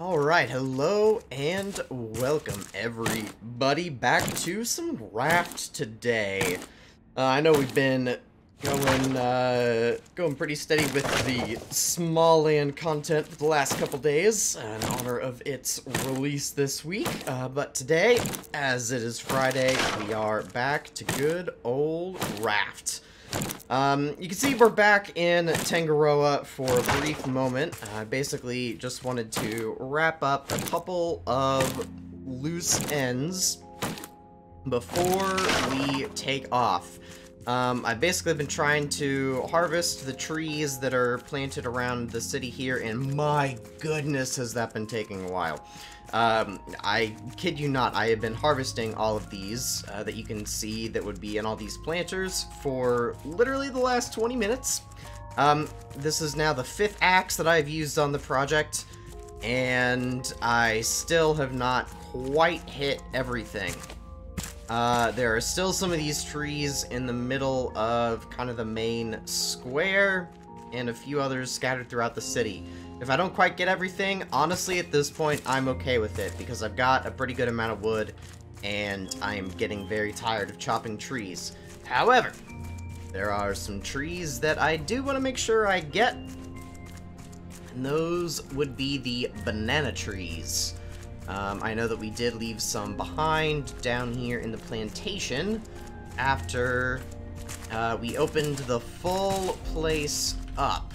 Alright, hello and welcome everybody back to some raft today. Uh, I know we've been going uh, going pretty steady with the Smalland content for the last couple days in honor of its release this week. Uh, but today, as it is Friday, we are back to good old raft. Um, you can see we're back in Tangaroa for a brief moment. I basically just wanted to wrap up a couple of loose ends before we take off. Um, I've basically been trying to harvest the trees that are planted around the city here, and my goodness has that been taking a while. Um, I kid you not, I have been harvesting all of these uh, that you can see that would be in all these planters for literally the last 20 minutes. Um, this is now the fifth axe that I've used on the project, and I still have not quite hit everything. Uh, there are still some of these trees in the middle of kind of the main square, and a few others scattered throughout the city. If I don't quite get everything, honestly, at this point, I'm okay with it, because I've got a pretty good amount of wood, and I am getting very tired of chopping trees. However, there are some trees that I do want to make sure I get, and those would be the banana trees. Um, I know that we did leave some behind down here in the plantation after uh, we opened the full place up.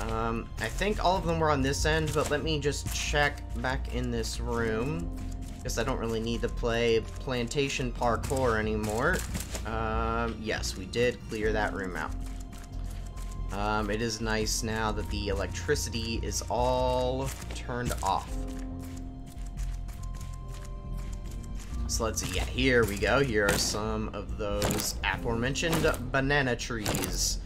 Um, I think all of them were on this end, but let me just check back in this room. Guess I don't really need to play plantation parkour anymore. Um, yes, we did clear that room out. Um, it is nice now that the electricity is all turned off. So let's see, yeah, here we go. Here are some of those aforementioned banana trees.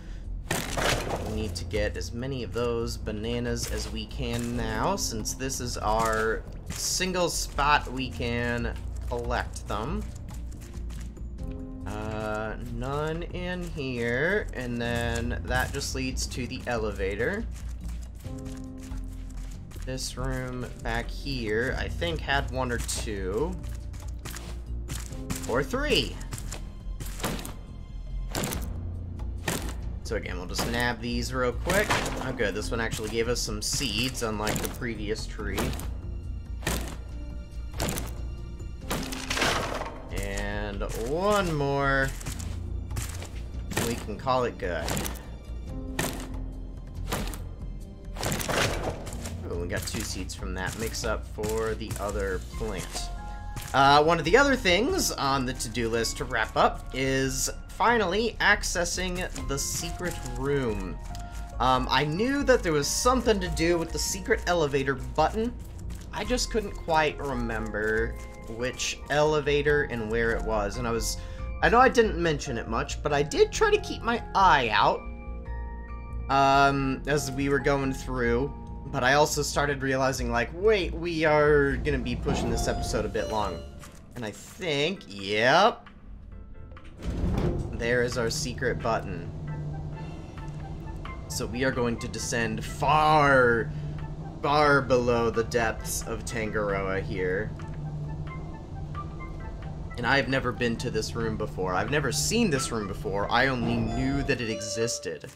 Need to get as many of those bananas as we can now, since this is our single spot we can collect them. Uh, none in here, and then that just leads to the elevator. This room back here, I think had one or two. Or three. So again, we'll just nab these real quick. Oh good, this one actually gave us some seeds, unlike the previous tree. And one more. We can call it good. Oh, we got two seeds from that. mix-up for the other plant. Uh, one of the other things on the to-do list to wrap up is finally accessing the secret room. Um, I knew that there was something to do with the secret elevator button. I just couldn't quite remember which elevator and where it was. And I was... I know I didn't mention it much, but I did try to keep my eye out um, as we were going through. But I also started realizing, like, wait, we are gonna be pushing this episode a bit long. And I think, yep, there is our secret button. So we are going to descend far, far below the depths of Tangaroa here. And I've never been to this room before. I've never seen this room before. I only knew that it existed.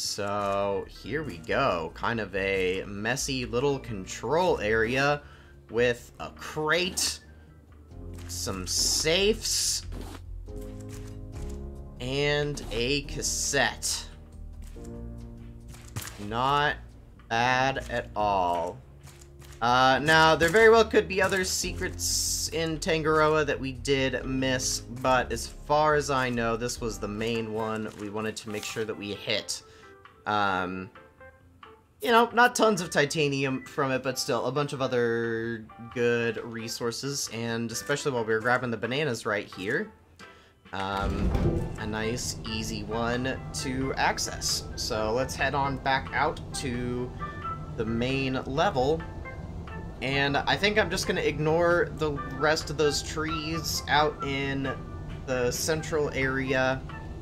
So, here we go. Kind of a messy little control area with a crate, some safes, and a cassette. Not bad at all. Uh, now, there very well could be other secrets in Tangaroa that we did miss, but as far as I know, this was the main one we wanted to make sure that we hit. Um, you know, not tons of titanium from it, but still a bunch of other good resources, and especially while we were grabbing the bananas right here, um, a nice, easy one to access. So let's head on back out to the main level. And I think I'm just going to ignore the rest of those trees out in the central area.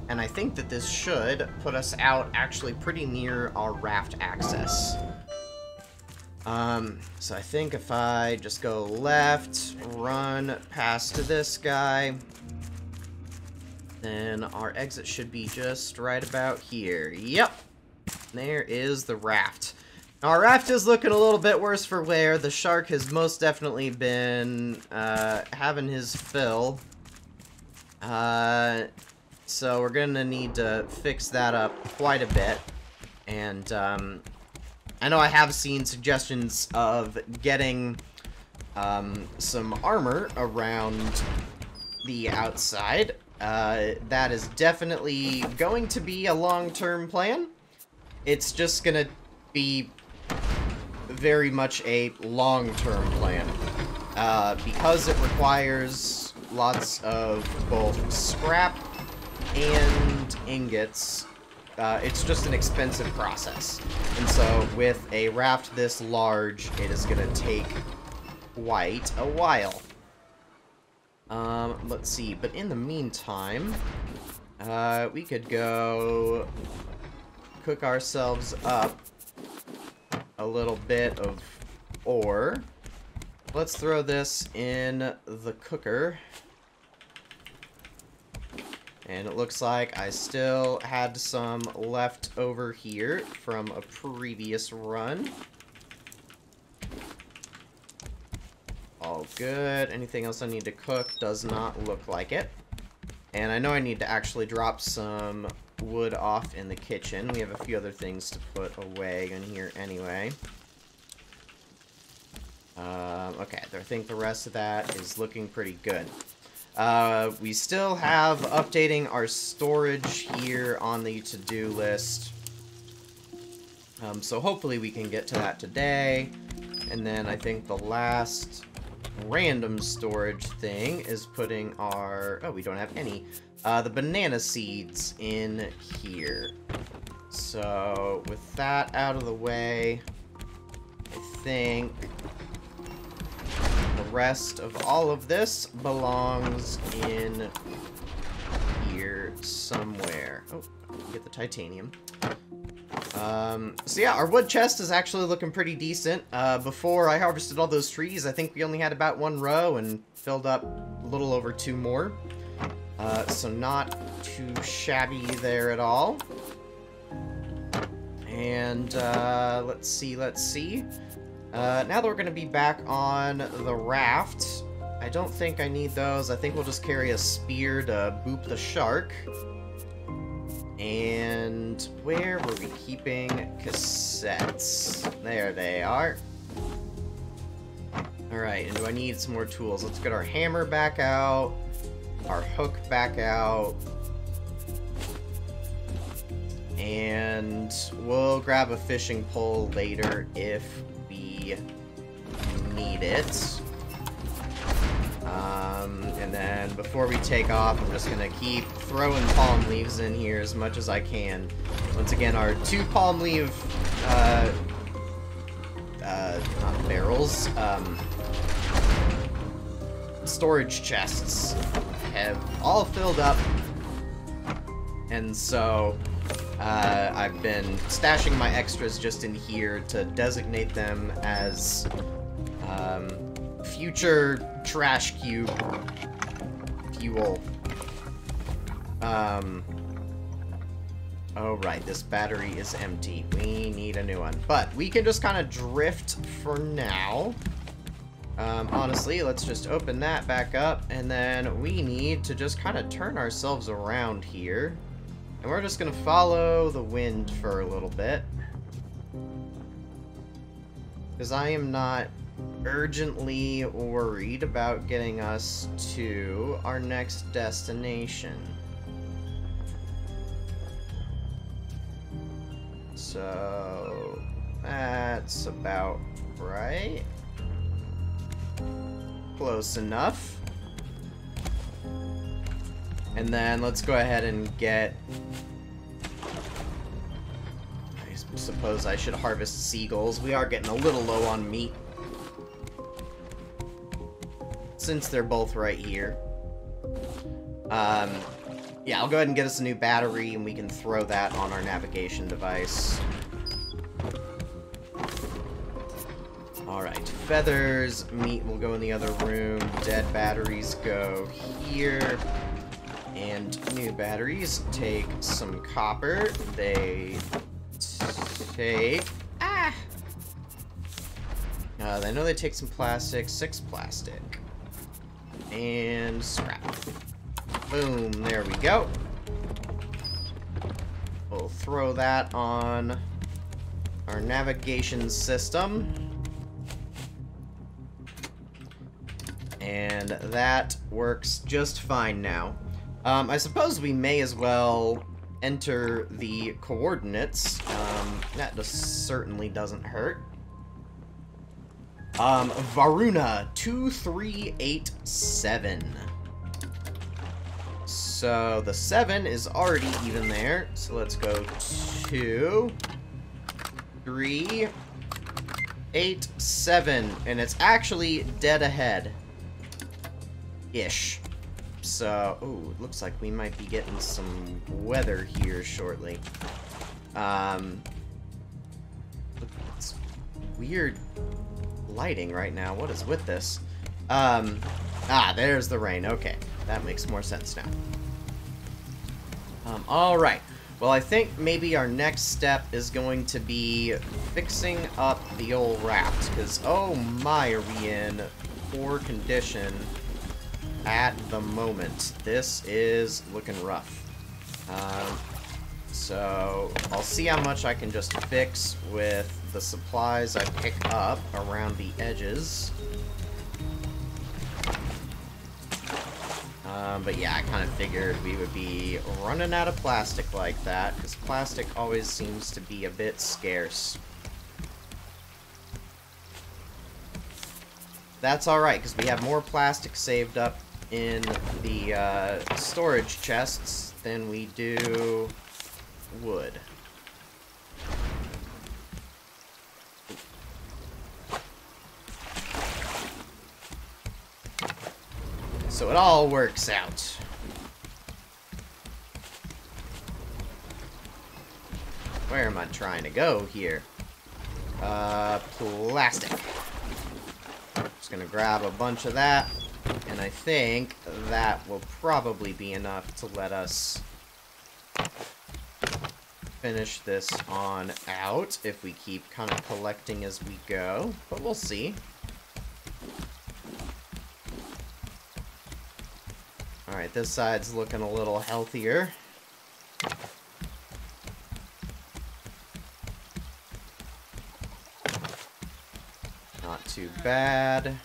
And I think that this should put us out actually pretty near our raft access. Um, so I think if I just go left, run past this guy, then our exit should be just right about here. Yep. There is the raft. Our raft is looking a little bit worse for wear. The shark has most definitely been uh, having his fill. Uh, so we're going to need to fix that up quite a bit. And um, I know I have seen suggestions of getting um, some armor around the outside. Uh, that is definitely going to be a long-term plan. It's just going to be very much a long-term plan. Uh, because it requires lots of both scrap and ingots, uh, it's just an expensive process. And so with a raft this large, it is going to take quite a while. Um, let's see, but in the meantime, uh, we could go cook ourselves up a little bit of ore. Let's throw this in the cooker. And it looks like I still had some left over here from a previous run. All good. Anything else I need to cook? Does not look like it. And I know I need to actually drop some wood off in the kitchen. We have a few other things to put away in here anyway. Um, okay, I think the rest of that is looking pretty good. Uh, we still have updating our storage here on the to-do list. Um, so hopefully we can get to that today. And then I think the last random storage thing is putting our... Oh, we don't have any. Uh, the banana seeds in here. So, with that out of the way, I think the rest of all of this belongs in here somewhere. Oh, get the titanium. Um, so yeah, our wood chest is actually looking pretty decent. Uh, before I harvested all those trees, I think we only had about one row and filled up a little over two more. Uh, so not too shabby there at all. And, uh, let's see, let's see. Uh, now that we're going to be back on the raft, I don't think I need those. I think we'll just carry a spear to boop the shark. And where were we keeping cassettes? There they are. Alright, and do I need some more tools? Let's get our hammer back out our hook back out. And we'll grab a fishing pole later if need it. Um, and then before we take off, I'm just gonna keep throwing palm leaves in here as much as I can. Once again, our two palm leaf, uh, uh, not barrels, um, storage chests have all filled up. And so uh, I've been stashing my extras just in here to designate them as um, future trash cube fuel. Um, oh right, this battery is empty. We need a new one. But we can just kind of drift for now. Um, honestly, let's just open that back up, and then we need to just kind of turn ourselves around here. And we're just to follow the wind for a little bit. Because I am not urgently worried about getting us to our next destination. So, that's about right. Close enough. And then let's go ahead and get... I suppose I should harvest seagulls. We are getting a little low on meat. Since they're both right here. Um, yeah, I'll go ahead and get us a new battery, and we can throw that on our navigation device. Alright, feathers, meat will go in the other room, dead batteries go here, and new batteries take some copper, they take... Ah! Uh, I know they take some plastic, six plastic, and scrap. Boom, there we go. We'll throw that on our navigation system. And that works just fine now. Um, I suppose we may as well enter the coordinates. Um, that just certainly doesn't hurt. Um, Varuna 2387. So the 7 is already even there. So let's go 2, 3, 8, 7. And it's actually dead ahead. Ish. So, ooh, it looks like we might be getting some weather here shortly. Um, it's weird lighting right now. What is with this? Um, ah, there's the rain. Okay, that makes more sense now. Um, alright. Well, I think maybe our next step is going to be fixing up the old raft, because, oh my, are we in poor condition at the moment. This is looking rough. Um, so, I'll see how much I can just fix with the supplies I pick up around the edges. Um, but yeah, I kind of figured we would be running out of plastic like that, because plastic always seems to be a bit scarce. That's alright, because we have more plastic saved up in the uh, storage chests than we do wood. So it all works out. Where am I trying to go here? Uh, plastic. Just gonna grab a bunch of that, and I think that will probably be enough to let us finish this on out if we keep kind of collecting as we go, but we'll see. Alright, this side's looking a little healthier. Not too bad.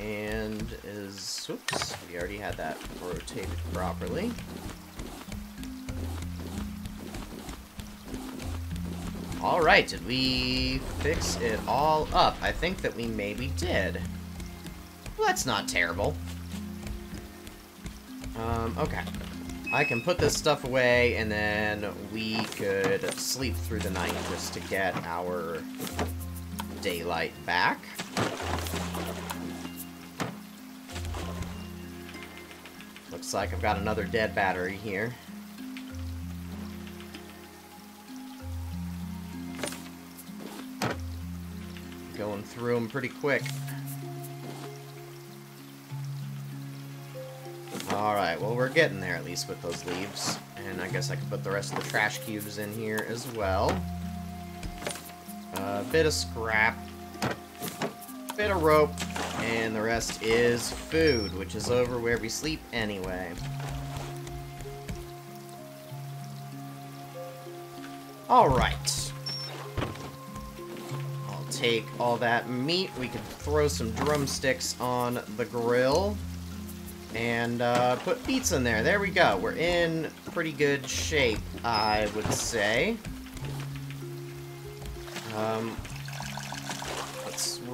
And is... Oops, we already had that rotated properly. Alright, did we fix it all up? I think that we maybe did. Well, that's not terrible. Um, okay. I can put this stuff away, and then we could sleep through the night just to get our daylight back. Looks like I've got another dead battery here. Going through them pretty quick. Alright, well we're getting there at least with those leaves. And I guess I could put the rest of the trash cubes in here as well. A bit of scrap. Bit of rope. And the rest is food, which is over where we sleep anyway. Alright I'll take all that meat. We can throw some drumsticks on the grill. And uh, put pizza in there. There we go. We're in pretty good shape, I would say.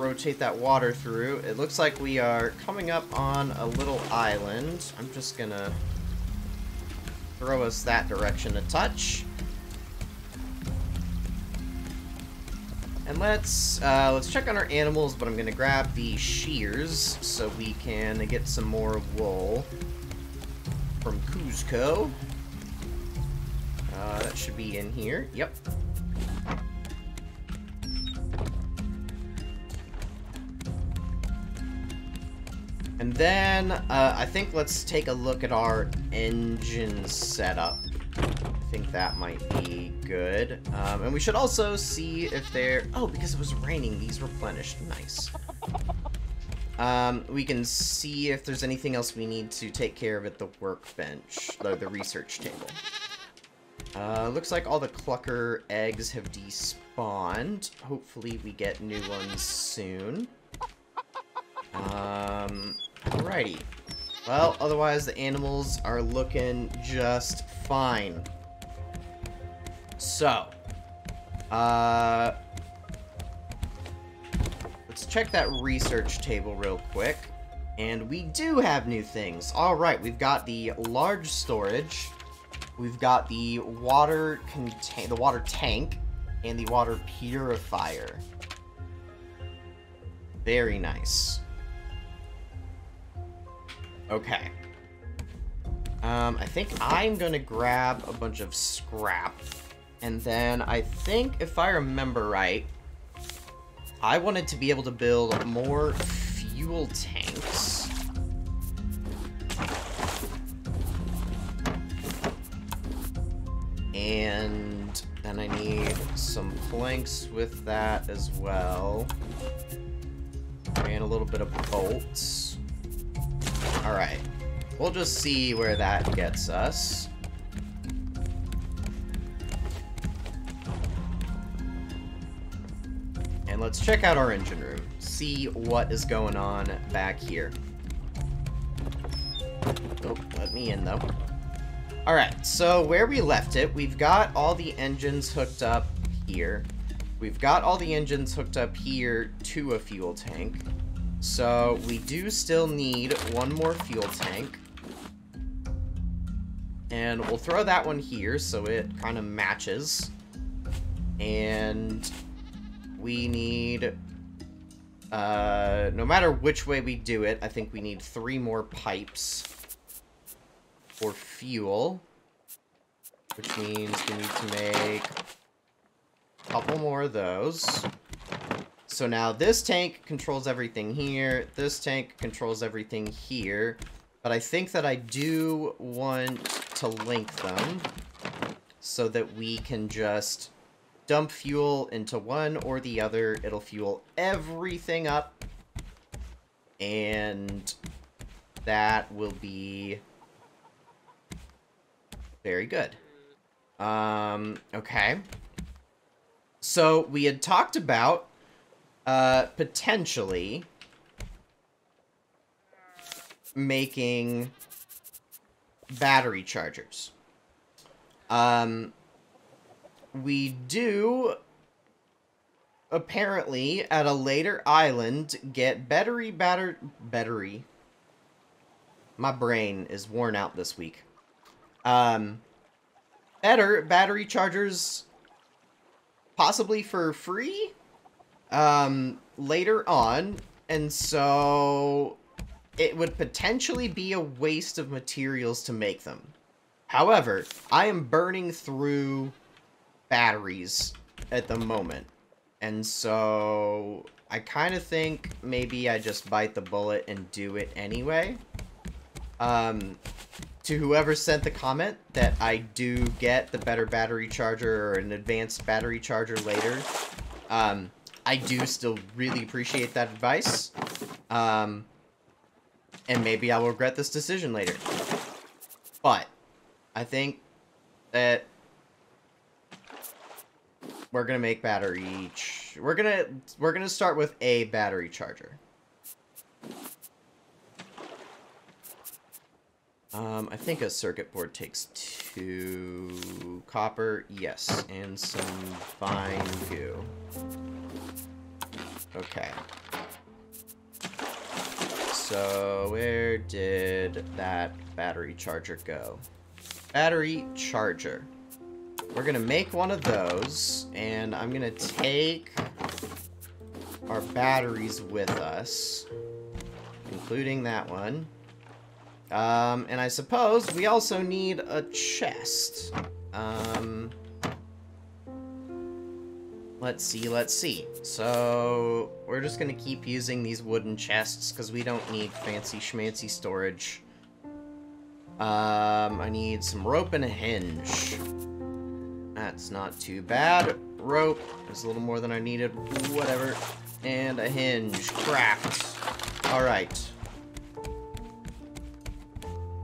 Rotate that water through. It looks like we are coming up on a little island. I'm just gonna throw us that direction a touch. And let's uh, let's check on our animals, but I'm gonna grab the shears so we can get some more wool from Kuzco. Uh, that should be in here. Yep. And then, uh, I think let's take a look at our engine setup. I think that might be good. Um, and we should also see if they're... Oh, because it was raining, these replenished. Nice. Um, we can see if there's anything else we need to take care of at the workbench, the, the research table. Uh, looks like all the clucker eggs have despawned. Hopefully we get new ones soon. Um, alrighty. Well, otherwise the animals are looking just fine. So, uh, let's check that research table real quick. And we do have new things. Alright, we've got the large storage. We've got the water contain the water tank and the water purifier. Very nice. Okay. Um, I think I'm gonna grab a bunch of scrap. And then I think, if I remember right, I wanted to be able to build more fuel tanks. And then I need some planks with that as well. And a little bit of bolts. Alright. We'll just see where that gets us. And let's check out our engine room. See what is going on back here. Oh, let me in though. Alright, so where we left it, we've got all the engines hooked up here. We've got all the engines hooked up here to a fuel tank. So we do still need one more fuel tank. And we'll throw that one here so it kind of matches. And we need, uh, no matter which way we do it, I think we need three more pipes for fuel. Which means we need to make a couple more of those. So now this tank controls everything here. This tank controls everything here. But I think that I do want to link them so that we can just dump fuel into one or the other. It'll fuel everything up. And that will be very good. Um, okay. So we had talked about uh, potentially making battery chargers. Um, we do apparently at a later island get battery batter battery. My brain is worn out this week. Um, better battery chargers possibly for free um, later on, and so it would potentially be a waste of materials to make them. However, I am burning through batteries at the moment, and so I kind of think maybe I just bite the bullet and do it anyway. Um, to whoever sent the comment that I do get the better battery charger or an advanced battery charger later, um, I do still really appreciate that advice. Um, and maybe I will regret this decision later. But, I think that we're gonna make battery. we're gonna we're gonna start with a battery charger. Um, I think a circuit board takes two copper, yes, and some fine goo. Okay. So, where did that battery charger go? Battery charger. We're gonna make one of those, and I'm gonna take our batteries with us, including that one. Um, and I suppose we also need a chest. Um, let's see, let's see. So, we're just gonna keep using these wooden chests, because we don't need fancy schmancy storage. Um, I need some rope and a hinge. That's not too bad. Rope is a little more than I needed. Whatever. And a hinge. Craft. Alright.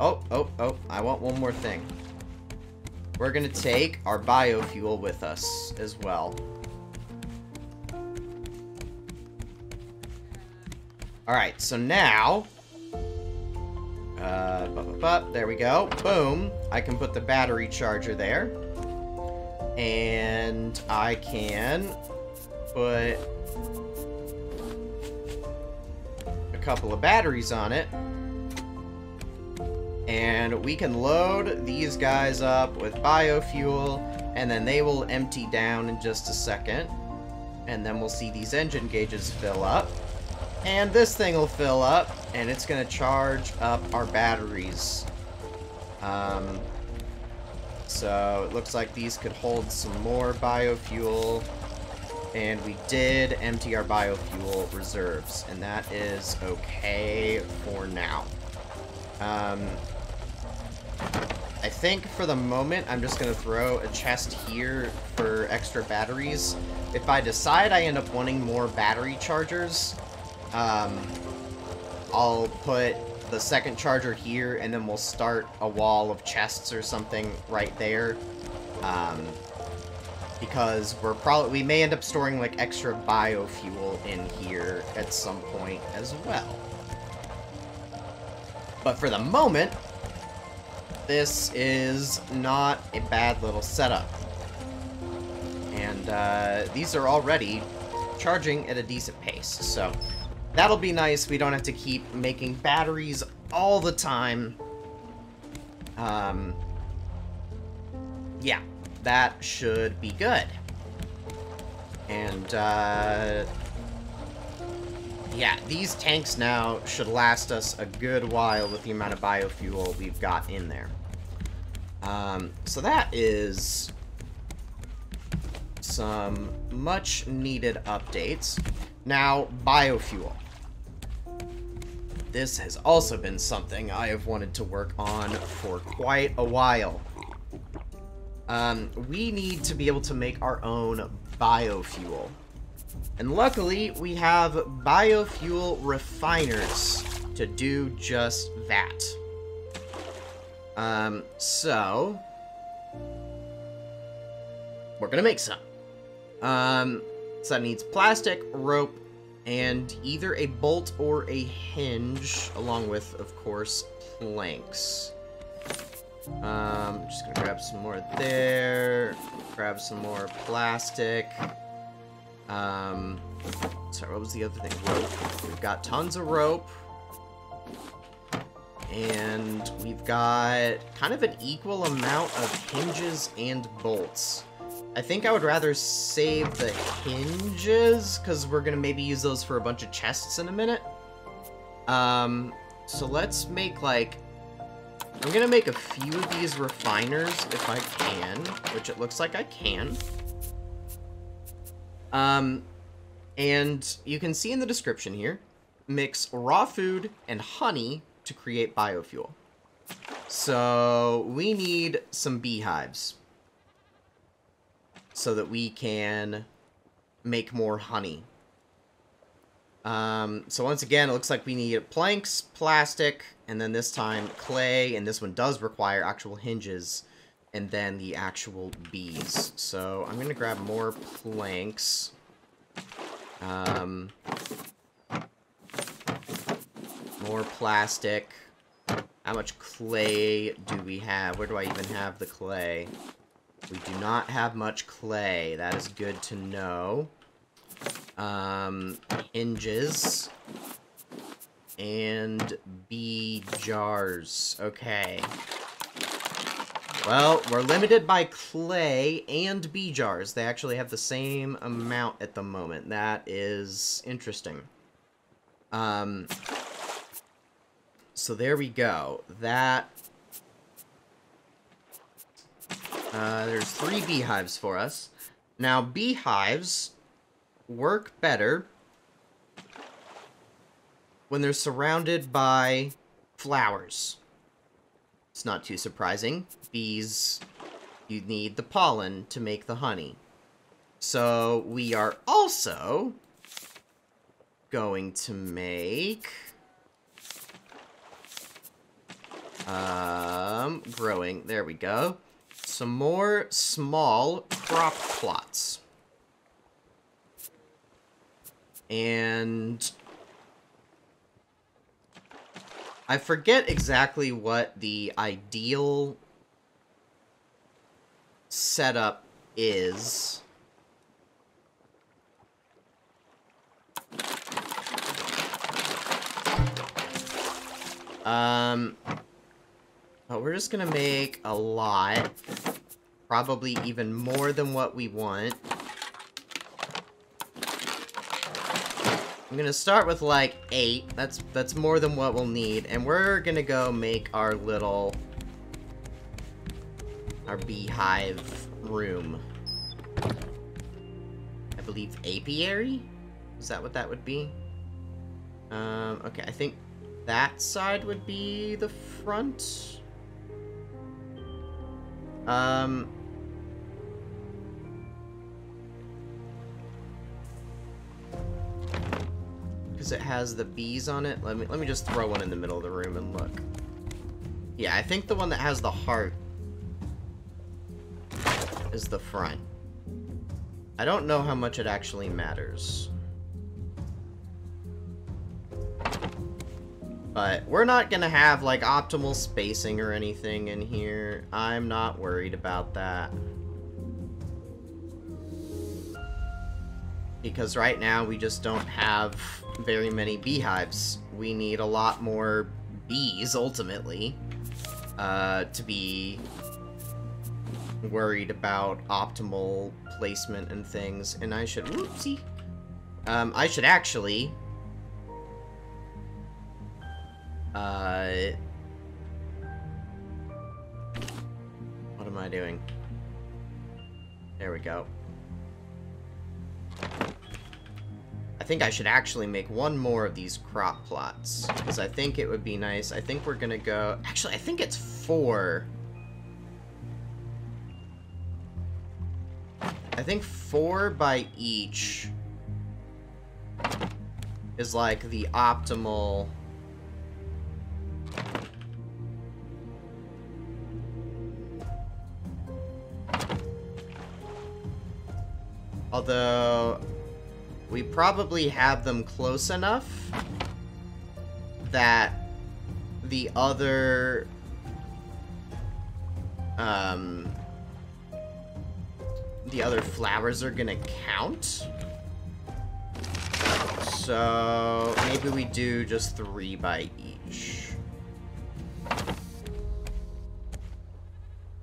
Oh, oh, oh. I want one more thing. We're gonna take our biofuel with us as well. Alright, so now... Uh, bu -bu -bu, there we go. Boom. I can put the battery charger there. And I can put a couple of batteries on it. And we can load these guys up with biofuel, and then they will empty down in just a second. And then we'll see these engine gauges fill up. And this thing will fill up, and it's going to charge up our batteries. Um, so it looks like these could hold some more biofuel. And we did empty our biofuel reserves, and that is okay for now. Um, I think for the moment, I'm just going to throw a chest here for extra batteries. If I decide I end up wanting more battery chargers, um, I'll put the second charger here, and then we'll start a wall of chests or something right there. Um, because we're probably we may end up storing like extra biofuel in here at some point as well. But for the moment, this is not a bad little setup. And uh, these are already charging at a decent pace, so That'll be nice. We don't have to keep making batteries all the time. Um, yeah, that should be good. And, uh, yeah, these tanks now should last us a good while with the amount of biofuel we've got in there. Um, so that is some much needed updates. Now, biofuel. This has also been something I have wanted to work on for quite a while. Um, we need to be able to make our own biofuel. And luckily, we have biofuel refiners to do just that. Um, so... We're gonna make some. Um, so that needs plastic, rope, and either a bolt or a hinge, along with, of course, planks. Um, just gonna grab some more there, grab some more plastic. Um, sorry, what was the other thing? Rope. We've got tons of rope. And we've got kind of an equal amount of hinges and bolts. I think I would rather save the hinges, because we're going to maybe use those for a bunch of chests in a minute. Um, so let's make, like... I'm going to make a few of these refiners if I can, which it looks like I can. Um, and you can see in the description here, mix raw food and honey to create biofuel. So we need some beehives so that we can make more honey. Um, so once again, it looks like we need planks, plastic, and then this time clay, and this one does require actual hinges, and then the actual bees. So I'm going to grab more planks. Um, more plastic. How much clay do we have? Where do I even have the clay? We do not have much clay. That is good to know. Um, hinges. And bee jars. Okay. Well, we're limited by clay and bee jars. They actually have the same amount at the moment. That is interesting. Um, so there we go. That Uh, there's three beehives for us. Now, beehives work better when they're surrounded by flowers. It's not too surprising. Bees, you need the pollen to make the honey. So we are also going to make... Um, growing, there we go. Some more small crop plots. And I forget exactly what the ideal setup is. Um, but we're just gonna make a lot. Probably even more than what we want. I'm gonna start with like eight. That's that's more than what we'll need, and we're gonna go make our little our beehive room. I believe apiary. Is that what that would be? Um. Okay. I think that side would be the front. Um. because it has the bees on it. Let me let me just throw one in the middle of the room and look. Yeah, I think the one that has the heart is the front. I don't know how much it actually matters. But we're not gonna have like optimal spacing or anything in here. I'm not worried about that. Because right now we just don't have very many beehives. We need a lot more bees, ultimately, uh, to be worried about optimal placement and things. And I should, whoopsie, um, I should actually, uh, what am I doing? There we go. I think I should actually make one more of these crop plots. Because I think it would be nice. I think we're gonna go... Actually, I think it's four. I think four by each is like the optimal... Although, we probably have them close enough that the other um the other flowers are gonna count. So maybe we do just three by each.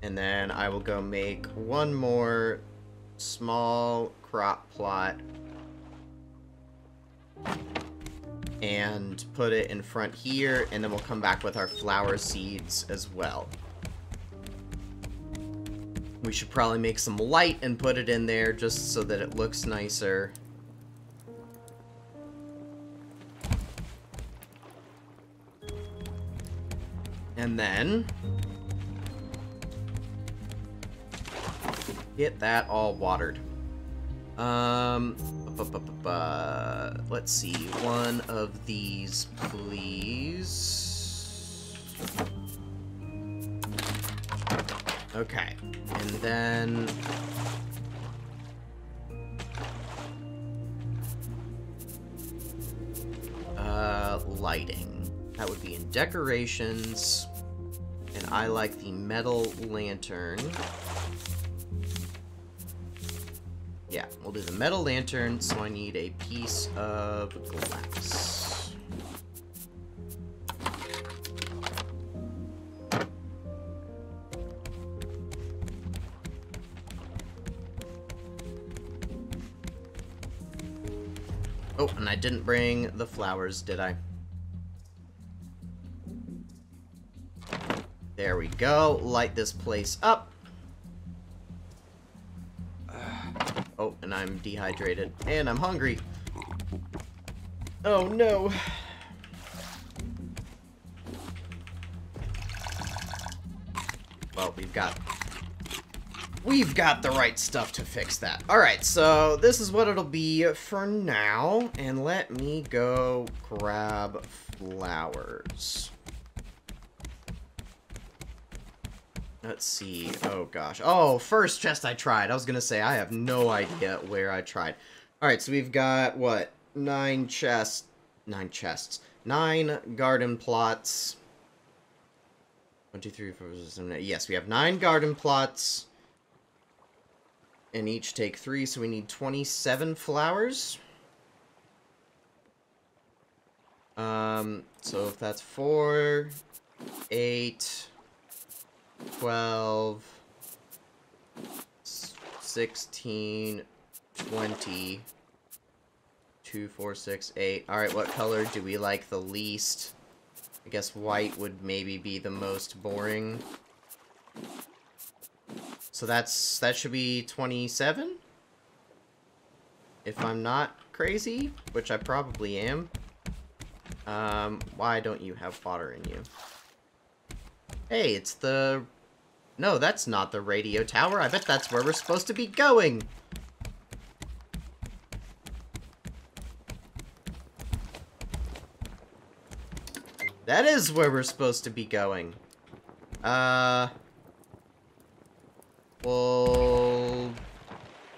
And then I will go make one more small crop plot and put it in front here, and then we'll come back with our flower seeds as well. We should probably make some light and put it in there just so that it looks nicer. And then... Get that all watered. Um, let's see, one of these, please. Okay, and then... Uh, lighting. That would be in decorations, and I like the metal lantern. Yeah, we'll do the metal lantern, so I need a piece of glass. Oh, and I didn't bring the flowers, did I? There we go. Light this place up. Oh, and I'm dehydrated. And I'm hungry. Oh, no. Well, we've got... We've got the right stuff to fix that. Alright, so this is what it'll be for now. And let me go grab flowers. Let's see. Oh, gosh. Oh, first chest I tried. I was going to say, I have no idea where I tried. Alright, so we've got, what, nine chests. Nine chests. Nine garden plots. One, two, three, four, seven, eight. Yes, we have nine garden plots. And each take three, so we need 27 flowers. Um, so if that's four, eight, 12, 16, 20, 2, 4, 6, 8. Alright, what color do we like the least? I guess white would maybe be the most boring. So that's that should be 27? If I'm not crazy, which I probably am. Um, why don't you have water in you? Hey, it's the... No, that's not the radio tower. I bet that's where we're supposed to be going. That is where we're supposed to be going. Uh... We'll...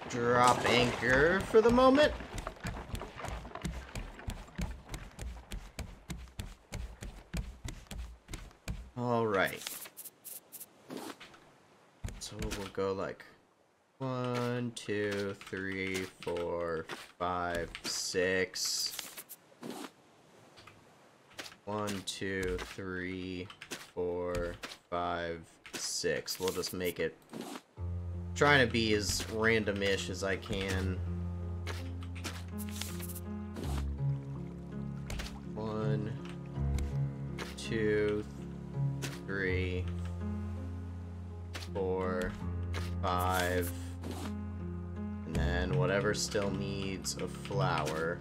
Drop anchor for the moment. Alright. So we'll go like... One, two, three, four, five, six... One, two, three, four, five, six. We'll just make it... Trying to be as random-ish as I can. Still needs a flower.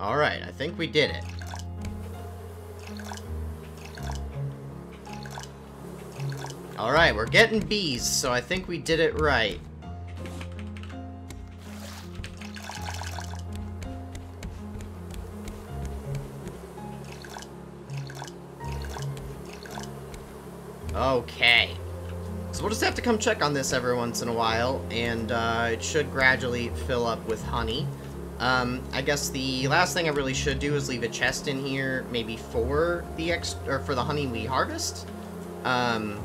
Alright, I think we did it. Alright, we're getting bees, so I think we did it right. Okay. So we'll just have to come check on this every once in a while, and uh, it should gradually fill up with honey. Um, I guess the last thing I really should do is leave a chest in here, maybe for the ex or for the honey we harvest. Um,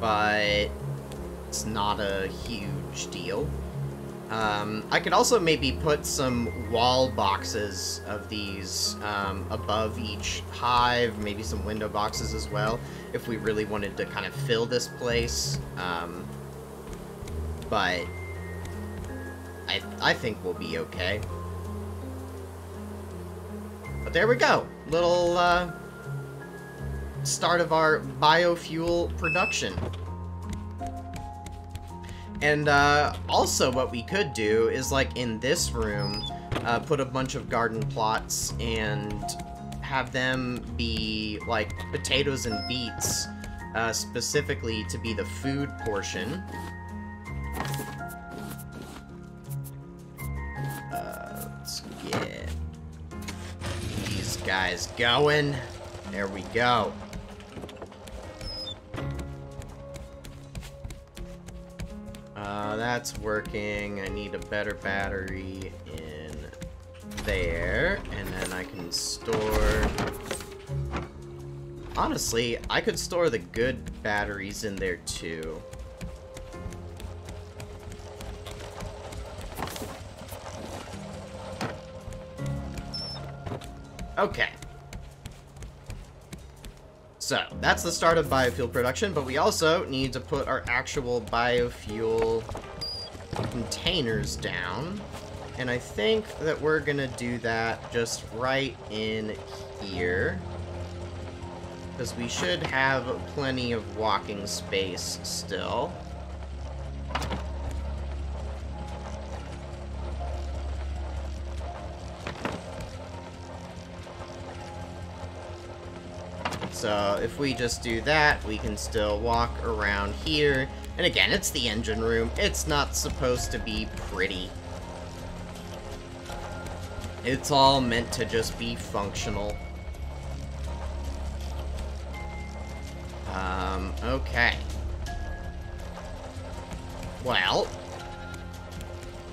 but it's not a huge deal. Um, I could also maybe put some wall boxes of these um, above each hive, maybe some window boxes as well, if we really wanted to kind of fill this place. Um, but I, I think we'll be okay. But there we go. Little uh, start of our biofuel production. And uh, also what we could do is like in this room, uh, put a bunch of garden plots and have them be like potatoes and beets uh, specifically to be the food portion. Uh, let's get these guys going. There we go. That's working. I need a better battery in there, and then I can store... Honestly, I could store the good batteries in there too. Okay. So, that's the start of biofuel production, but we also need to put our actual biofuel containers down. And I think that we're gonna do that just right in here. Because we should have plenty of walking space still. So if we just do that, we can still walk around here. And again, it's the engine room. It's not supposed to be pretty. It's all meant to just be functional. Um, okay. Well,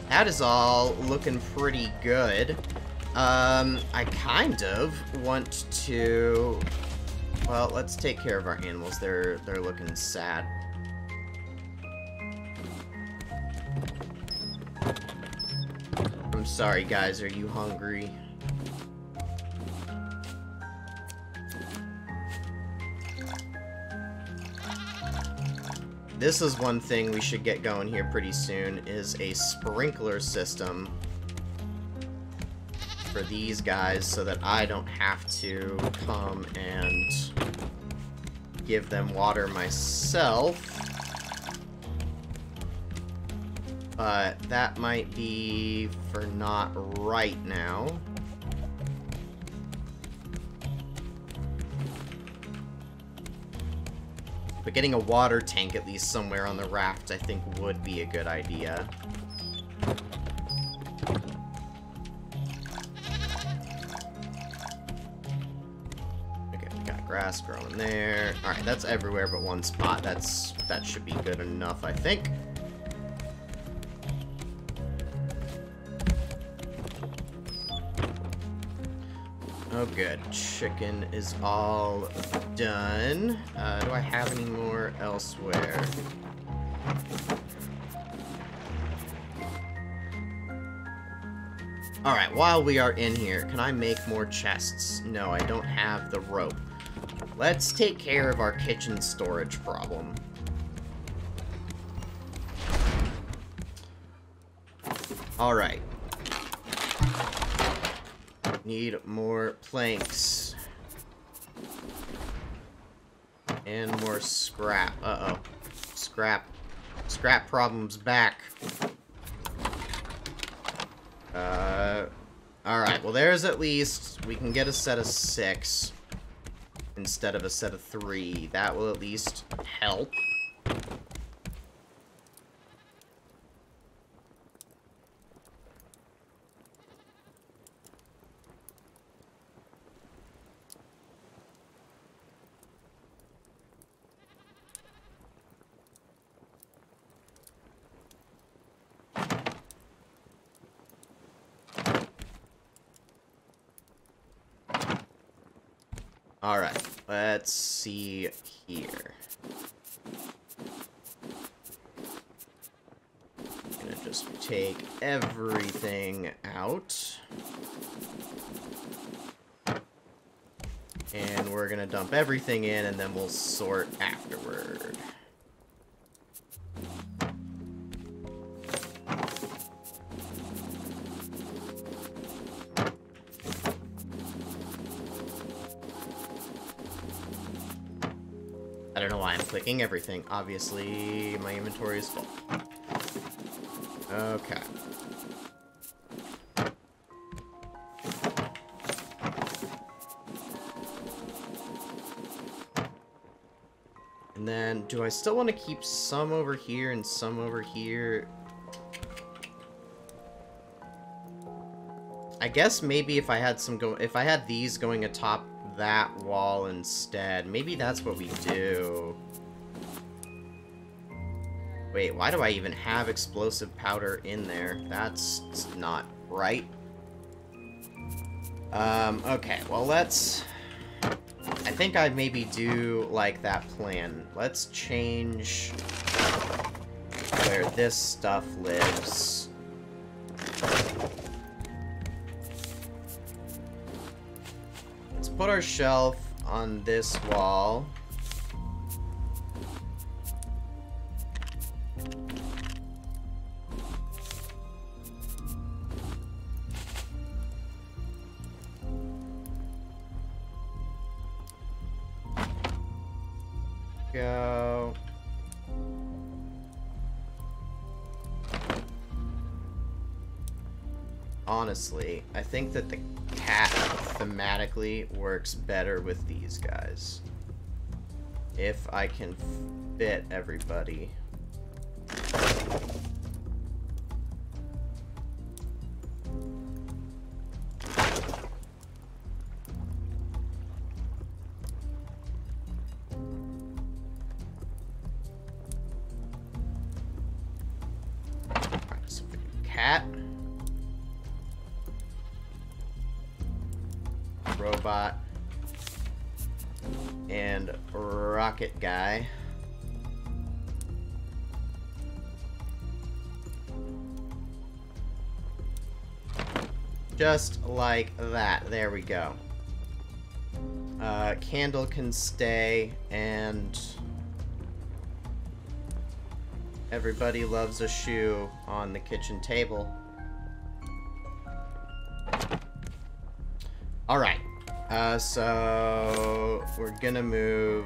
that is all looking pretty good. Um, I kind of want to... Well, let's take care of our animals. They're they're looking sad. I'm sorry, guys. Are you hungry? This is one thing we should get going here pretty soon, is a sprinkler system for these guys so that I don't have to come and give them water myself. But that might be for not right now. But getting a water tank at least somewhere on the raft I think would be a good idea. Grass growing there. Alright, that's everywhere but one spot. That's That should be good enough, I think. Oh, good. Chicken is all done. Uh, do I have any more elsewhere? Alright, while we are in here, can I make more chests? No, I don't have the rope. Let's take care of our kitchen storage problem. Alright. Need more planks. And more scrap. Uh-oh. Scrap. Scrap problem's back. Uh, Alright, well there's at least... We can get a set of six instead of a set of three. That will at least help. Alright, let's see here. Gonna just take everything out. And we're gonna dump everything in and then we'll sort afterward. I don't know why I'm clicking everything. Obviously, my inventory is full. Okay. Do I still want to keep some over here and some over here? I guess maybe if I had some go- if I had these going atop that wall instead, maybe that's what we do. Wait, why do I even have explosive powder in there? That's not right. Um, okay, well let's... I think I maybe do like that plan. Let's change where this stuff lives. Let's put our shelf on this wall. Honestly, I think that the cat thematically works better with these guys. If I can fit everybody. Just like that. There we go. Uh, Candle can stay, and... Everybody loves a shoe on the kitchen table. Alright. Uh, so... We're gonna move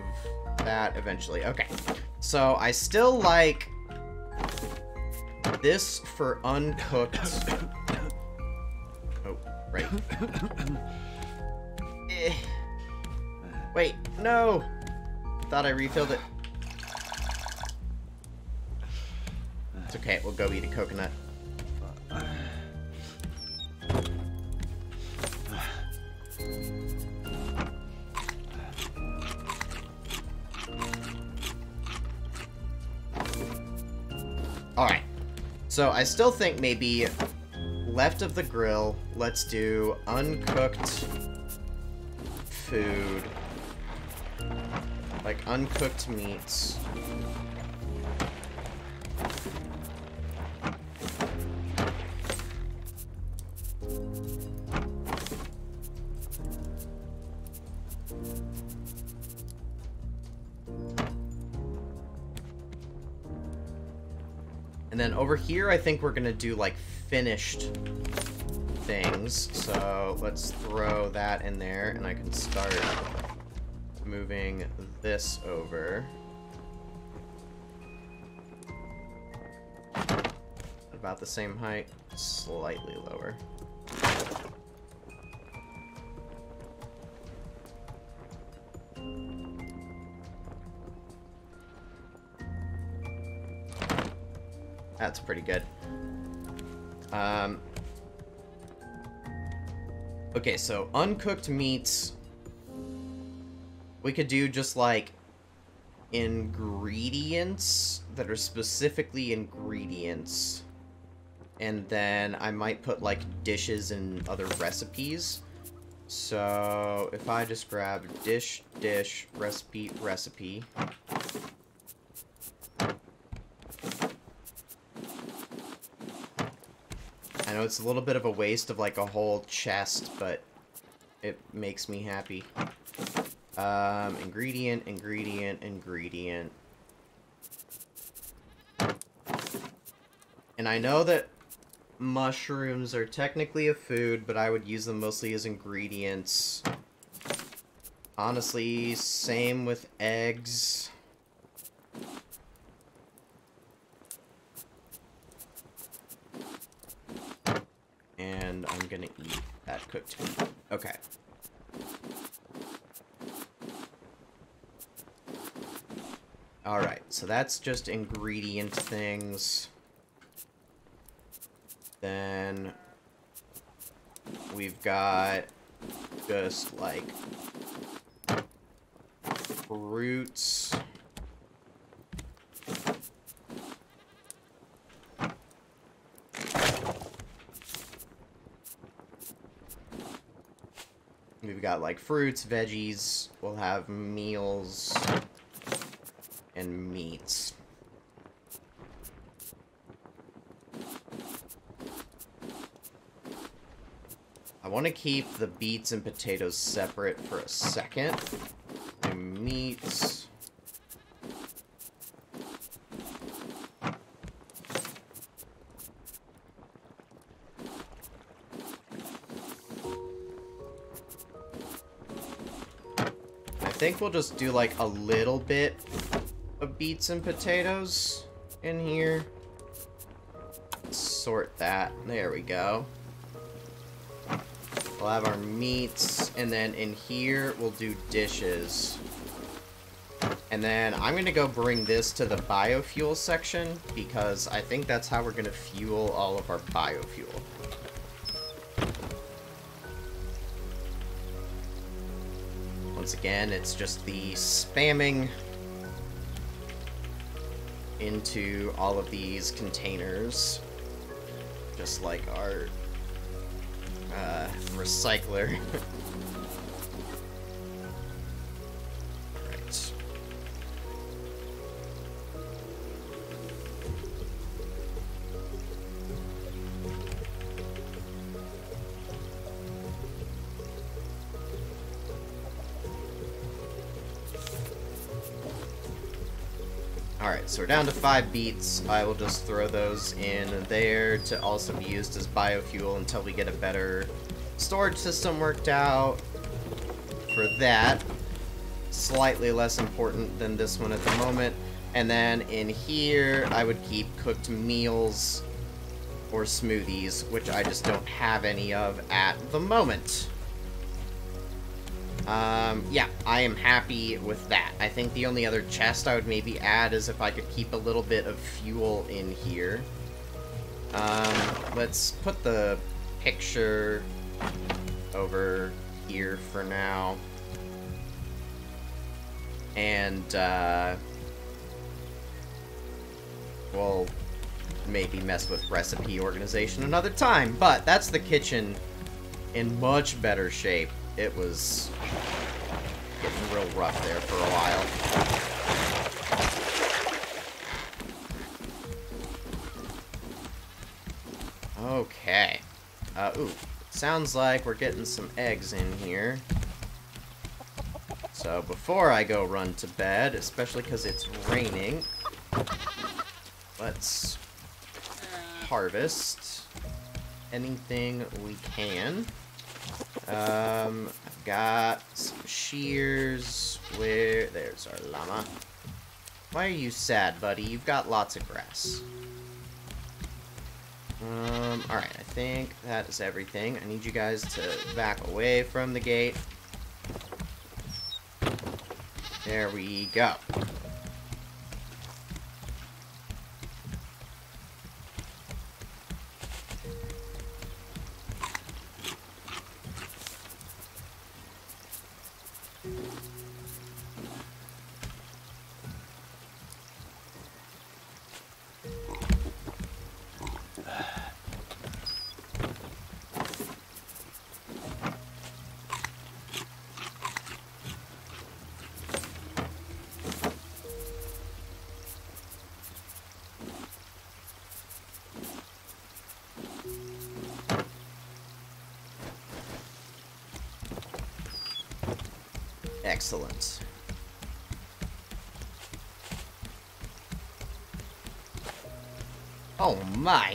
that eventually. Okay. So, I still like this for uncooked... Right. eh. Wait, no! Thought I refilled it. It's okay, we'll go eat a coconut. Alright. So I still think maybe left of the grill, let's do uncooked food. Like uncooked meats. And then over here, I think we're going to do, like, finished things. So let's throw that in there, and I can start moving this over. About the same height, slightly lower. That's pretty good. Um, okay, so uncooked meats. We could do just like ingredients that are specifically ingredients. And then I might put like dishes and other recipes. So if I just grab dish, dish, recipe, recipe. I know it's a little bit of a waste of like a whole chest, but it makes me happy. Um, ingredient, ingredient, ingredient. And I know that mushrooms are technically a food, but I would use them mostly as ingredients. Honestly, same with eggs. And I'm gonna eat that cooked. Okay. Alright, so that's just ingredient things. Then we've got just like fruits. We've got like fruits, veggies, we'll have meals and meats. I want to keep the beets and potatoes separate for a second. And meats. Think we'll just do like a little bit of beets and potatoes in here. Sort that. There we go. We'll have our meats, and then in here, we'll do dishes. And then I'm going to go bring this to the biofuel section, because I think that's how we're going to fuel all of our biofuel. Once again, it's just the spamming into all of these containers, just like our uh, recycler. so we're down to five beets. I will just throw those in there to also be used as biofuel until we get a better storage system worked out for that. Slightly less important than this one at the moment. And then in here, I would keep cooked meals or smoothies, which I just don't have any of at the moment. Um, yeah, I am happy with that. I think the only other chest I would maybe add is if I could keep a little bit of fuel in here. Um, let's put the picture over here for now. And, uh, we'll maybe mess with recipe organization another time. But that's the kitchen in much better shape it was getting real rough there for a while. Okay. Uh, ooh. Sounds like we're getting some eggs in here. So before I go run to bed, especially because it's raining, let's harvest anything we can. Um, I've got some shears. Where? There's our llama. Why are you sad, buddy? You've got lots of grass. Um, alright, I think that is everything. I need you guys to back away from the gate. There we go.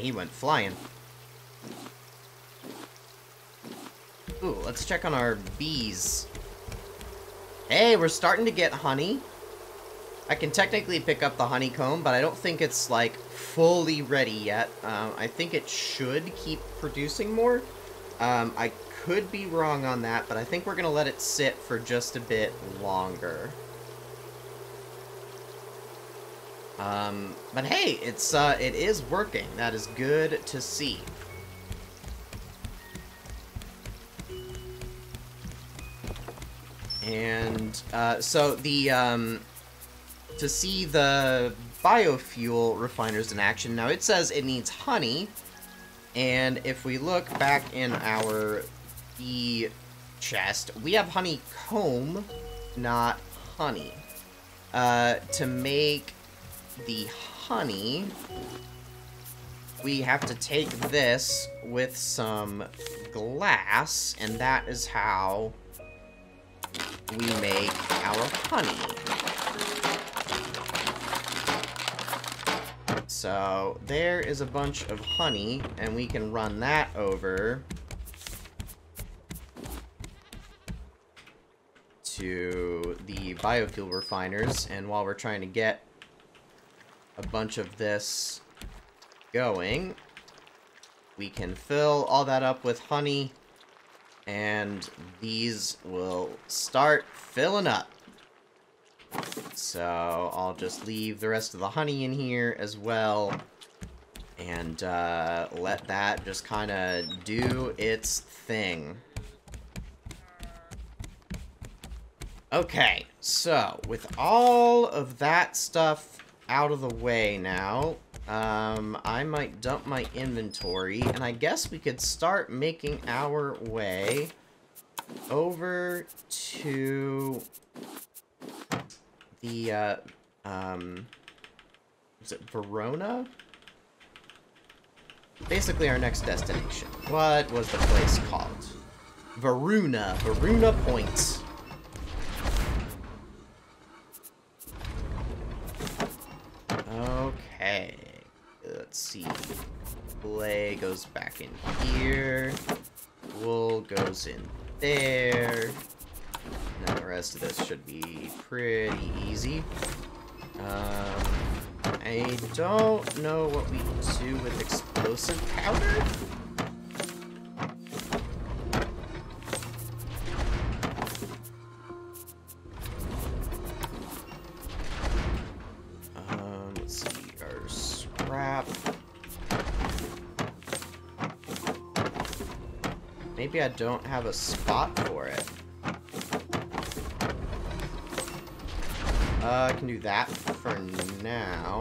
He went flying. Ooh, let's check on our bees. Hey, we're starting to get honey. I can technically pick up the honeycomb, but I don't think it's, like, fully ready yet. Um, I think it should keep producing more. Um, I could be wrong on that, but I think we're going to let it sit for just a bit longer. Um, but hey, it's, uh, it is working. That is good to see. And, uh, so the, um, to see the biofuel refiners in action, now it says it needs honey, and if we look back in our the chest, we have honeycomb, not honey. Uh, to make the honey, we have to take this with some glass, and that is how we make our honey. So, there is a bunch of honey, and we can run that over to the biofuel refiners, and while we're trying to get a bunch of this going, we can fill all that up with honey, and these will start filling up. So I'll just leave the rest of the honey in here as well. And uh, let that just kind of do its thing. Okay, so with all of that stuff out of the way now, um, I might dump my inventory, and I guess we could start making our way over to the, uh, um, is it Verona? Basically our next destination. What was the place called? Varuna. Varuna Point. Okay. Let's see. Play goes back in here. Wool goes in there. And the rest of this should be pretty easy. Um, I don't know what we do with explosive powder. I don't have a spot for it. Uh, I can do that for now.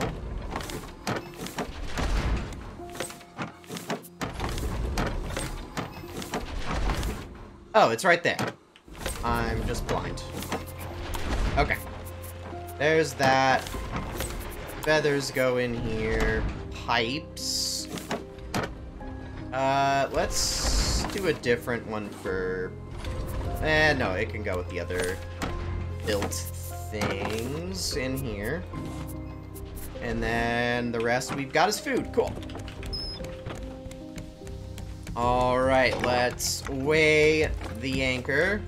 Oh, it's right there. I'm just blind. Okay. There's that. Feathers go in here. Pipes. Uh, let's do a different one for... Eh, no, it can go with the other built things in here. And then the rest we've got is food. Cool. Alright, let's weigh the anchor.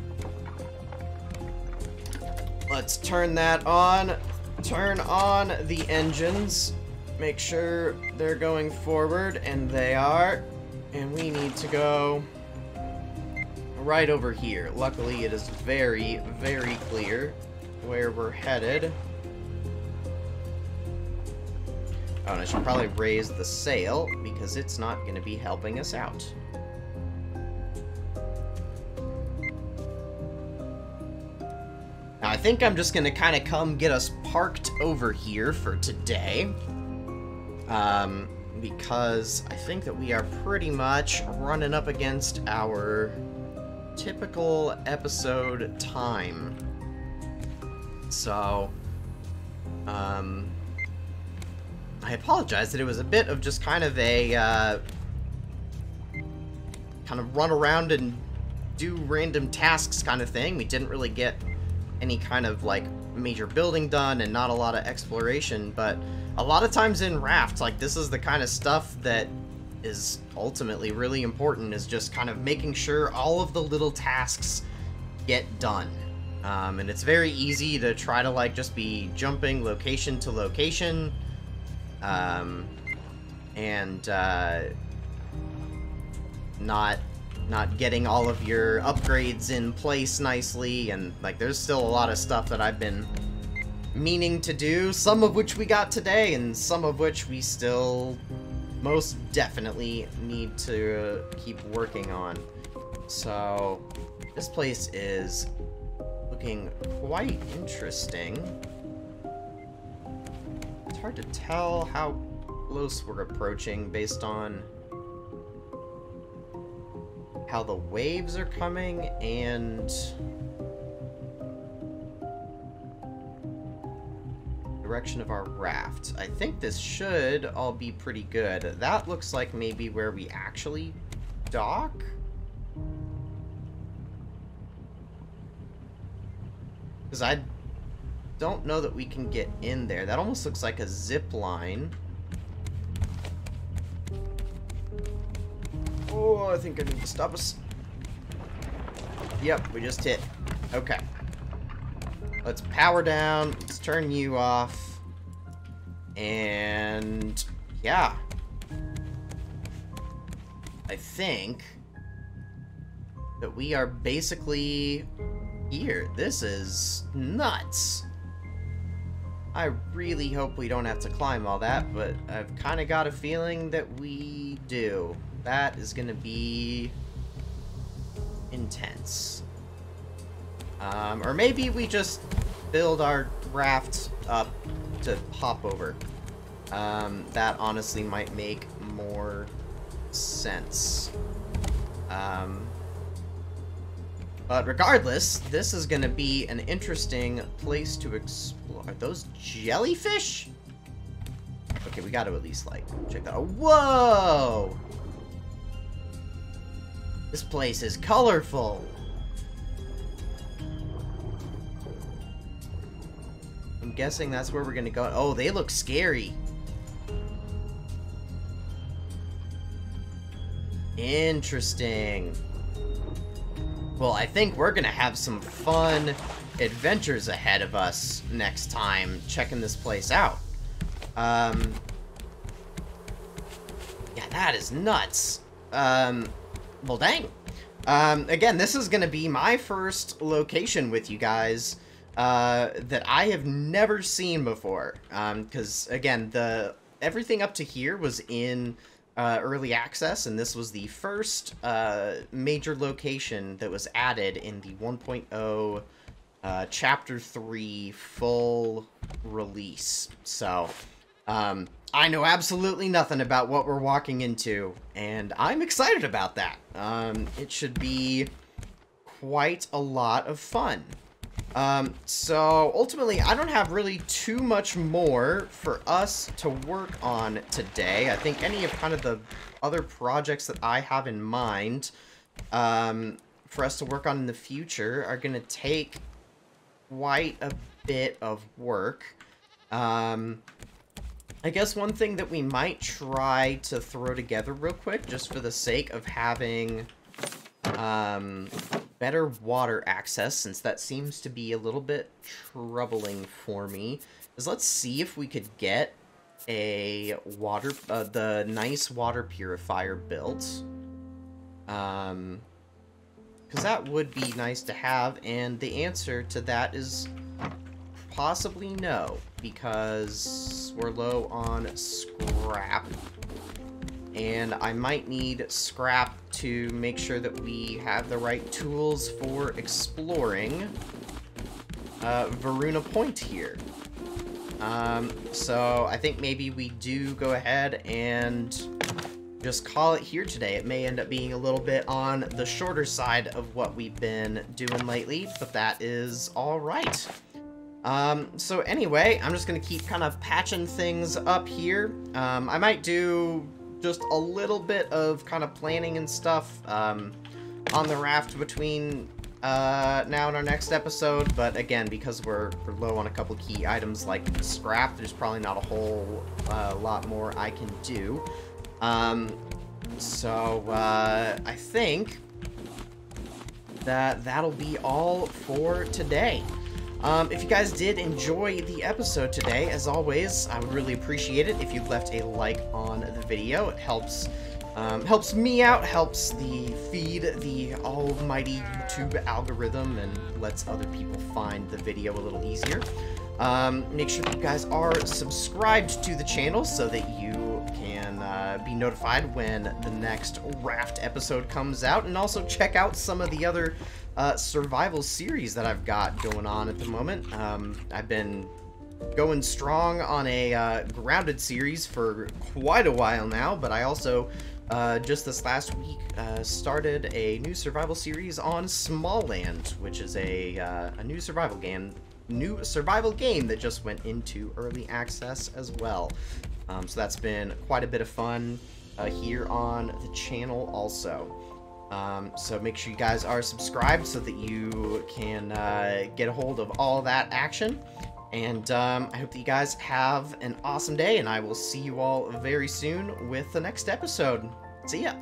Let's turn that on. Turn on the engines. Make sure they're going forward, and they are. And we need to go right over here. Luckily, it is very, very clear where we're headed. Oh, and I should probably raise the sail, because it's not going to be helping us out. Now, I think I'm just going to kind of come get us parked over here for today. Um, because I think that we are pretty much running up against our typical episode time. So, um, I apologize that it was a bit of just kind of a, uh, kind of run around and do random tasks kind of thing. We didn't really get any kind of, like, major building done and not a lot of exploration, but a lot of times in Raft, like, this is the kind of stuff that is ultimately really important, is just kind of making sure all of the little tasks get done. Um, and it's very easy to try to, like, just be jumping location to location, um, and, uh, not not getting all of your upgrades in place nicely, and like there's still a lot of stuff that I've been meaning to do, some of which we got today, and some of which we still most definitely need to keep working on. So, this place is looking quite interesting. It's hard to tell how close we're approaching based on how the waves are coming and direction of our raft. I think this should all be pretty good. That looks like maybe where we actually dock. Because I don't know that we can get in there. That almost looks like a zip line. Oh, I think I need to stop us. Yep, we just hit. Okay. Let's power down. Let's turn you off. and yeah. I think that we are basically here. This is nuts. I really hope we don't have to climb all that, but I've kind of got a feeling that we do. That is going to be intense. Um, or maybe we just build our raft up to hop over. Um, that honestly might make more sense. Um, but regardless, this is going to be an interesting place to explore. Are those jellyfish? Okay, we got to at least, like, check that out. Whoa! This place is colorful. Guessing that's where we're to go. Oh, they look scary. Interesting. Well, I think we're gonna have some fun adventures ahead of us next time checking this place out. Um, yeah, that is nuts. Um, well, dang. Um, again, this is gonna be my first location with you guys uh, that I have never seen before. Um, because again, the everything up to here was in uh, early access, and this was the first uh, major location that was added in the 1.0 uh, Chapter 3 full release. So, um, I know absolutely nothing about what we're walking into, and I'm excited about that. Um, it should be quite a lot of fun. Um, so ultimately, I don't have really too much more for us to work on today. I think any of kind of the other projects that I have in mind um, for us to work on in the future are going to take quite a bit of work. Um, I guess one thing that we might try to throw together real quick, just for the sake of having um, better water access, since that seems to be a little bit troubling for me, is let's see if we could get a water, uh, the nice water purifier built. Um, because that would be nice to have, and the answer to that is possibly no, because we're low on scrap and I might need scrap to make sure that we have the right tools for exploring uh, Varuna Point here. Um, so I think maybe we do go ahead and just call it here today. It may end up being a little bit on the shorter side of what we've been doing lately, but that is all right. Um, so anyway, I'm just going to keep kind of patching things up here. Um, I might do just a little bit of kind of planning and stuff um, on the raft between uh, now and our next episode, but again, because we're, we're low on a couple key items like scrap, there's probably not a whole uh, lot more I can do. Um, so, uh, I think that that'll be all for today. Um, if you guys did enjoy the episode today, as always, I would really appreciate it if you left a like on the video. It helps um, helps me out, helps the feed, the almighty YouTube algorithm, and lets other people find the video a little easier. Um, make sure that you guys are subscribed to the channel so that you can uh, be notified when the next Raft episode comes out, and also check out some of the other uh, survival series that I've got going on at the moment. Um, I've been going strong on a uh, grounded series for quite a while now, but I also uh, just this last week uh, started a new survival series on Smalland, which is a uh, a new survival game, new survival game that just went into early access as well. Um, so that's been quite a bit of fun uh, here on the channel also. Um, so make sure you guys are subscribed so that you can uh, get a hold of all that action. And um, I hope that you guys have an awesome day, and I will see you all very soon with the next episode. See ya!